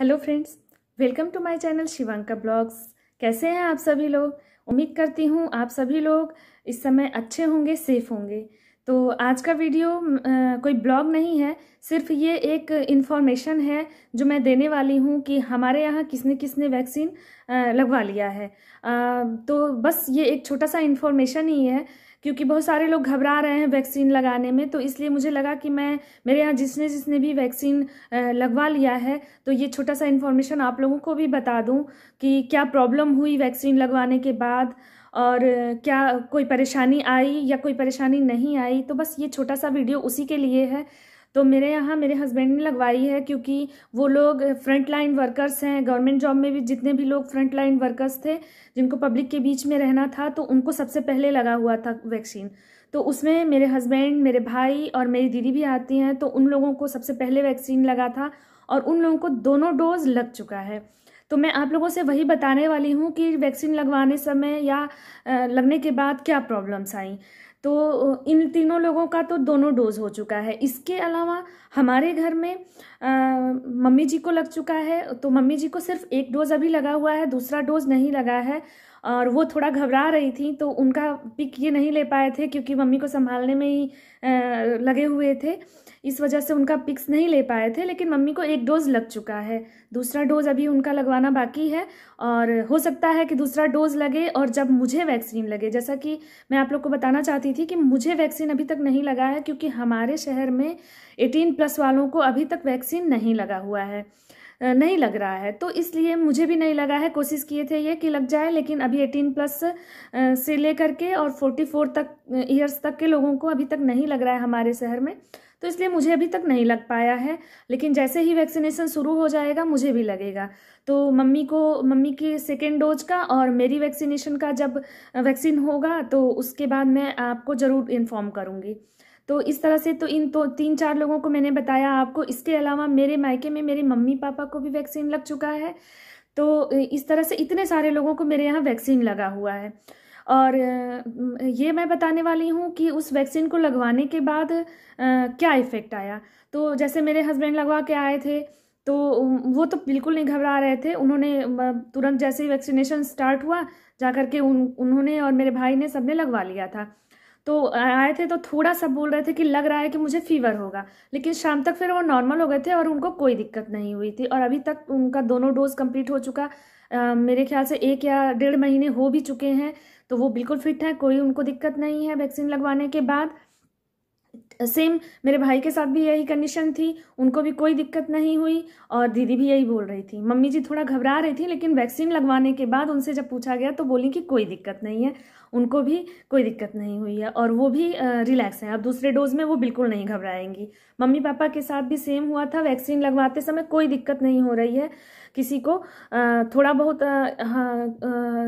Hello friends welcome to my channel Shivanka blogs. कैसे हैं आप सभी लोग? उम्मीद करती हूँ आप सभी लोग इस समय अच्छे होंगे सेफ़ होंगे। तो आज का वीडियो आ, कोई ब्लॉग नहीं है सिर्फ़ ये एक इन्फॉर्मेशन है जो मैं देने वाली हूँ कि हमारे यहाँ किसने किसने वैक्सीन लगवा लिया है। आ, तो बस ये एक छोटा सा इन्फॉर्मेशन ही है क्योंकि बहुत सारे लोग घबरा रहे हैं वैक्सीन लगाने में तो इसलिए मुझे लगा कि मैं, मेरे यहाँ जिसने जिसने भी वैक्सीन लगवा लिया है तो ये छोटा सा इन्फॉर्मेशन आप लोगों को भी बता दूँ कि क्या प्रॉब्लम हुई वैक्सीन लगवाने के बाद और क्या कोई परेशानी आई या कोई परेशानी नहीं आई तो बस ये छोटा सा वीडियो उसी के लिए है तो मेरे यहाँ मेरे हस्बैंड ने लगवाई है क्योंकि वो लोग फ्रंट लाइन वर्कर्स हैं। गवर्नमेंट जॉब में भी जितने भी लोग फ्रंट लाइन वर्कर्स थे, जिनको पब्लिक के बीच में रहना था तो उनको सबसे पहले लगा हुआ था वैक्सीन तो उसमें मेरे हस्बैंड मेरे भाई और मेरी दीदी भी आती हैं तो उन लोगों को सबसे पहले वैक्सीन लगा था और उन लोगों को दोनों डोज लग चुका है। तो मैं आप लोगों से वही बताने वाली हूँ कि वैक्सीन लगवाने समय या लगने के बाद क्या प्रॉब्लम्स आई। तो इन तीनों लोगों का तो दोनों डोज हो चुका है। इसके अलावा हमारे घर में मम्मी जी को लग चुका है तो मम्मी जी को सिर्फ़ एक डोज अभी लगा हुआ है, दूसरा डोज नहीं लगा है। और वो थोड़ा घबरा रही थी तो उनका पिक ये नहीं ले पाए थे क्योंकि मम्मी को संभालने में ही लगे हुए थे। इस वजह से उनका पिक्स नहीं ले पाए थे, लेकिन मम्मी को एक डोज लग चुका है। दूसरा डोज अभी उनका लगवाना बाकी है और हो सकता है कि दूसरा डोज लगे और जब मुझे वैक्सीन लगे। जैसा कि मैं आप लोग को बताना चाहती थी कि मुझे वैक्सीन अभी तक नहीं लगा है क्योंकि हमारे शहर में एटीन प्लस वालों को अभी तक वैक्सीन नहीं लगा हुआ है। नहीं लग रहा है। तो इसलिए मुझे भी नहीं लगा है, कोशिश किए थे ये कि लग जाए, लेकिन अभी एटीन प्लस से लेकर के और फोर्टी फोर तक ईयर्स तक के लोगों को अभी तक नहीं लग रहा है हमारे शहर में। तो इसलिए मुझे अभी तक नहीं लग पाया है, लेकिन जैसे ही वैक्सीनेशन शुरू हो जाएगा, मुझे भी लगेगा। तो मम्मी को, मम्मी की सेकेंड डोज का और मेरी वैक्सीनेशन का जब वैक्सीन होगा तो उसके बाद मैं आपको ज़रूर इन्फॉर्म करूँगी। तो इस तरह से तो इन तो तीन चार लोगों को मैंने बताया आपको। इसके अलावा मेरे मायके में मेरे मम्मी पापा को भी वैक्सीन लग चुका है। तो इस तरह से इतने सारे लोगों को मेरे यहाँ वैक्सीन लगा हुआ है। और ये मैं बताने वाली हूँ कि उस वैक्सीन को लगवाने के बाद क्या इफ़ेक्ट आया। तो जैसे मेरे हस्बैंड लगवा के आए थे तो वो तो बिल्कुल नहीं घबरा रहे थे। उन्होंने तुरंत जैसे ही वैक्सीनेशन स्टार्ट हुआ जा कर के उन, उन्होंने और मेरे भाई ने सबने लगवा लिया था। तो आए थे तो थोड़ा सा बोल रहे थे कि लग रहा है कि मुझे फीवर होगा। लेकिन शाम तक फिर वो नॉर्मल हो गए थे और उनको कोई दिक्कत नहीं हुई थी। और अभी तक उनका दोनों डोज कंप्लीट हो चुका। आ, मेरे ख्याल से एक या डेढ़ महीने हो भी चुके हैं तो वो बिल्कुल फिट हैं कोई उनको दिक्कत नहीं है वैक्सीन लगवाने के बाद। सेम मेरे भाई के साथ भी यही कंडीशन थी, उनको भी कोई दिक्कत नहीं हुई और दीदी भी यही बोल रही थी। मम्मी जी थोड़ा घबरा रही थी, लेकिन वैक्सीन लगवाने के बाद उनसे जब पूछा गया तो बोली कि कोई दिक्कत नहीं है, उनको भी कोई दिक्कत नहीं हुई है और वो भी रिलैक्स हैं। अब दूसरे डोज में वो बिल्कुल नहीं घबराएँगी। मम्मी पापा के साथ भी सेम हुआ था वैक्सीन लगवाते समय कोई दिक्कत नहीं हो रही है किसी को। थोड़ा बहुत हाँ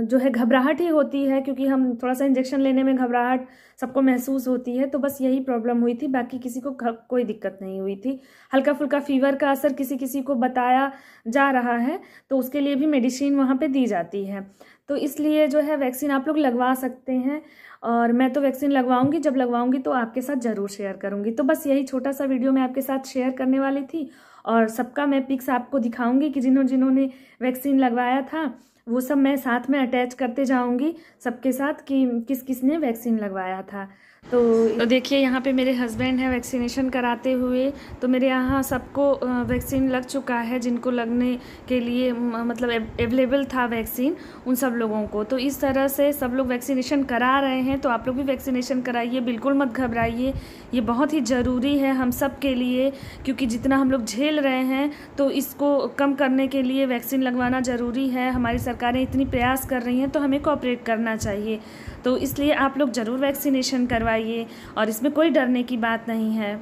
जो है घबराहट ही होती है, क्योंकि हम थोड़ा सा इंजेक्शन लेने में घबराहट सबको महसूस होती है तो बस यही प्रॉब्लम हुई थी, बाकी किसी को कोई दिक्कत नहीं हुई थी। हल्का फुल्का फीवर का असर किसी किसी को बताया जा रहा है तो उसके लिए भी मेडिसिन वहाँ पे दी जाती है। तो इसलिए जो है वैक्सीन आप लोग लगवा सकते हैं, और मैं तो वैक्सीन लगवाऊँगी, जब लगवाऊँगी तो आपके साथ ज़रूर शेयर करूँगी। तो बस यही छोटा सा वीडियो मैं आपके साथ शेयर करने वाली थी, और सबका मैं पिक्स आपको दिखाऊँगी कि जिन्होंने जिन्होंने वैक्सीन लगवाया था, वो सब मैं साथ में अटैच करते जाऊँगी, सबके साथ कि किस किस ने वैक्सीन लगवाया था। तो, तो देखिए यहाँ पे मेरे हस्बैंड हैं वैक्सीनेशन कराते हुए तो मेरे यहाँ सबको वैक्सीन लग चुका है जिनको लगने के लिए मतलब अवेलेबल था वैक्सीन उन सब लोगों को। तो इस तरह से सब लोग वैक्सीनेशन करा रहे हैं तो आप लोग भी वैक्सीनेशन कराइए बिल्कुल मत घबराइए। ये बहुत ही ज़रूरी है हम सब के लिए क्योंकि जितना हम लोग झेल रहे हैं तो इसको कम करने के लिए वैक्सीन लगवाना ज़रूरी है। हमारी सरकारें इतनी प्रयास कर रही हैं तो हमें कोऑपरेट करना चाहिए। तो इसलिए आप लोग ज़रूर वैक्सीनेशन करवाइए और इसमें कोई डरने की बात नहीं है।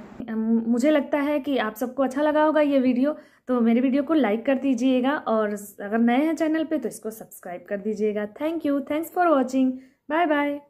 मुझे लगता है कि आप सबको अच्छा लगा होगा ये वीडियो तो मेरे वीडियो को लाइक कर दीजिएगा और अगर नए हैं चैनल पे तो इसको सब्सक्राइब कर दीजिएगा। Thank you, thanks for watching. Bye bye.